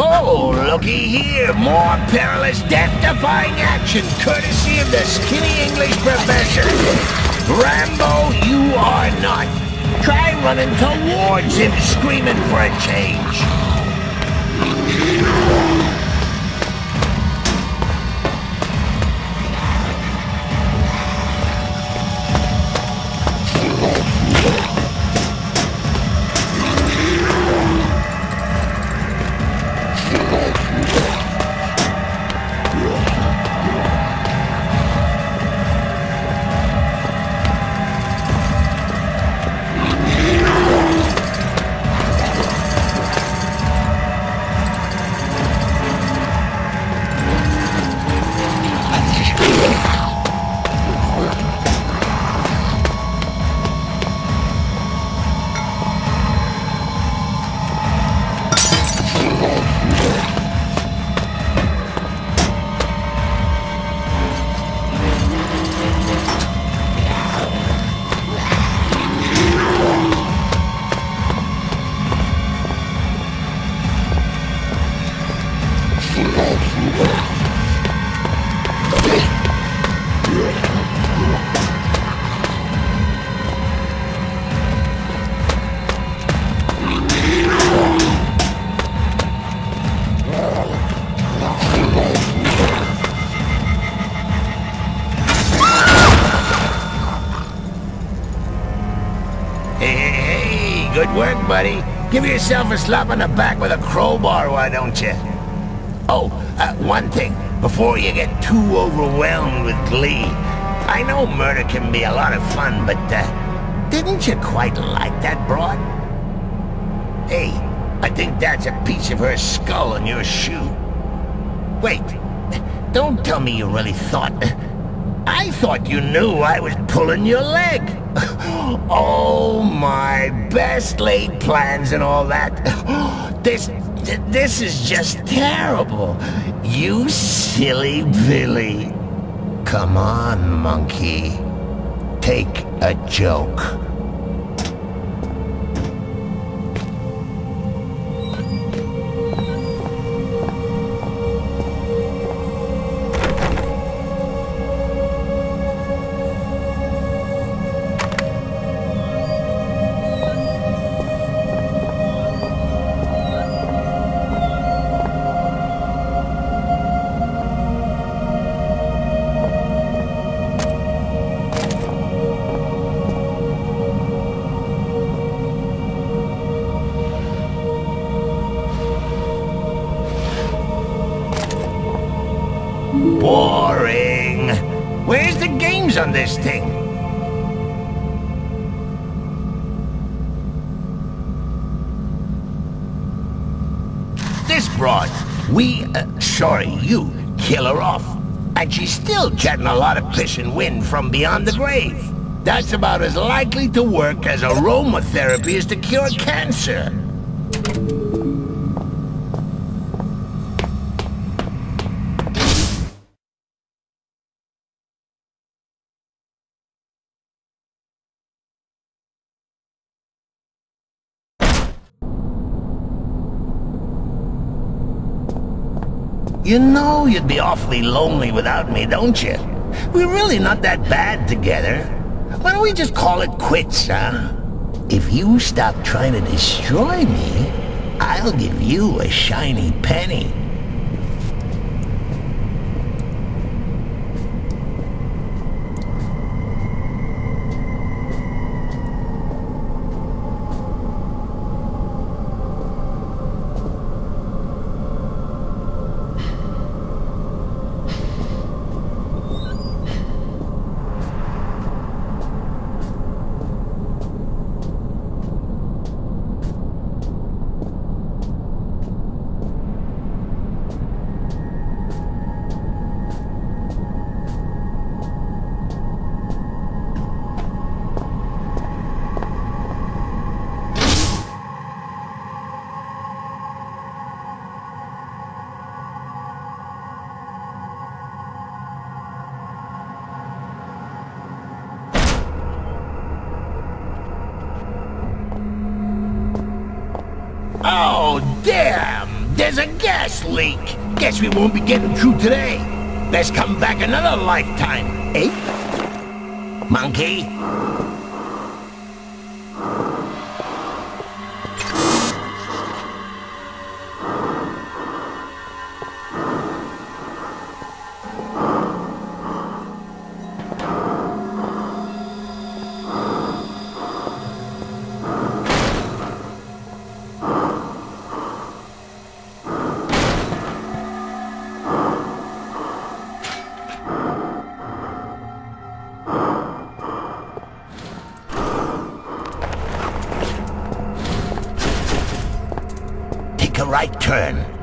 Oh, looky here, more perilous, death-defying action courtesy of the skinny English professor. Rambo, you are not. Try running towards him screaming for a change. Buddy. Give yourself a slap on the back with a crowbar, why don't you? Oh, uh, one thing, before you get too overwhelmed with glee. I know murder can be a lot of fun, but, uh, didn't you quite like that broad? Hey, I think that's a piece of her skull on your shoe. Wait, don't tell me you really thought... Thought you knew I was pulling your leg. oh, my best laid plans and all that. This, this is just terrible. You silly Billy. Come on, monkey. Take a joke. Boring. Where's the games on this thing? This broad, we, uh, sorry, you, kill her off. And she's still getting a lot of piss and wind from beyond the grave. That's about as likely to work as aromatherapy is to cure cancer. You know you'd be awfully lonely without me, don't you? We're really not that bad together. Why don't we just call it quits, huh? If you stop trying to destroy me, I'll give you a shiny penny. Damn! There's a gas leak. Guess we won't be getting through today. Let's come back another lifetime, eh? Monkey? Right turn.